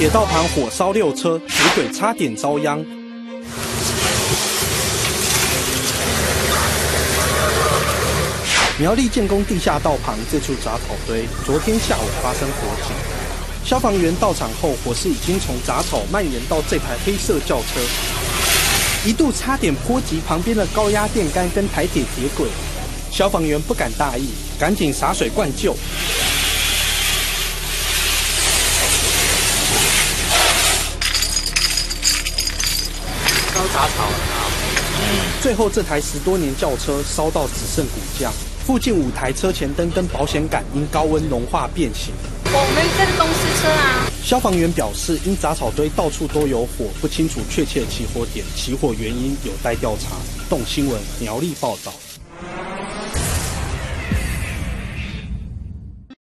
铁道旁火烧六车，铁轨差点遭殃。苗栗建工地下道旁这处杂草堆，昨天下午发生火警。消防员到场后，火势已经从杂草蔓延到这台黑色轿车，一度差点波及旁边的高压电杆跟台铁铁轨。消防员不敢大意，赶紧洒水灌救。杂草了啊！最后，这台十多年轿车烧到只剩骨架，附近五台车前灯跟保险杆因高温融化变形。我们这是公司车啊。消防员表示，因杂草堆到处都有火，不清楚确切起火点，起火原因有待调查。动新闻苗栗报道。